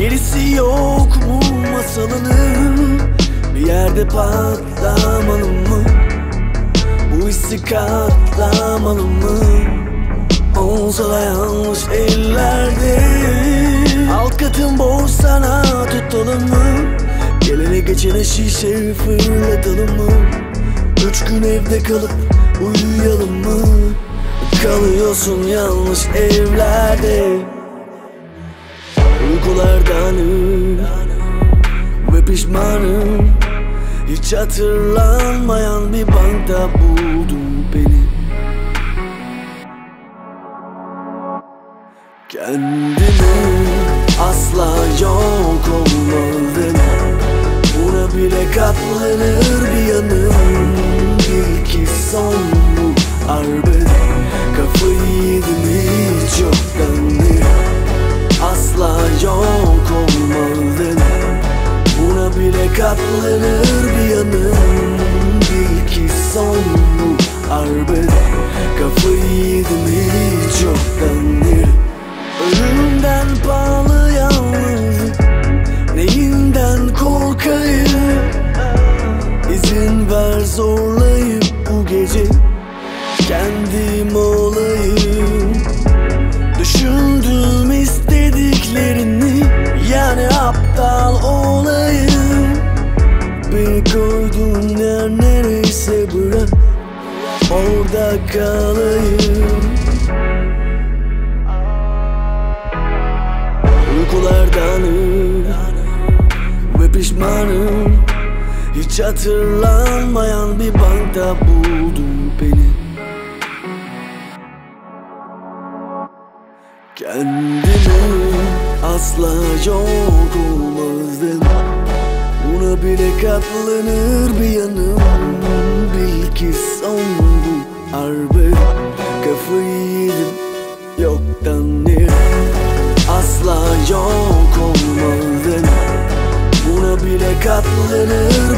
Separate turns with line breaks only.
Gerisi yok mu masalının? Bir yerde patlamalı mı? Bu hissi katlamalı mı? Olsa da yanlış ellerde. Alt katın boş sana tutalım mı? Gelene geçene şişe fırlatalım mı? Üç gün evde kalıp uyuyalım mı? Kalıyorsun yanlış evlerde Uykulardanım ve pişmanım. Hiç hatırlanmayan bir bankta buldum beni. Kendimi bile Orada kalayım Uykulardanım ve pişmanım. Hiç hatırlanmayan bir bankta buldum beni. Kendimi asla yok olmazdım Buna bile katlanır bir yanım Pulling it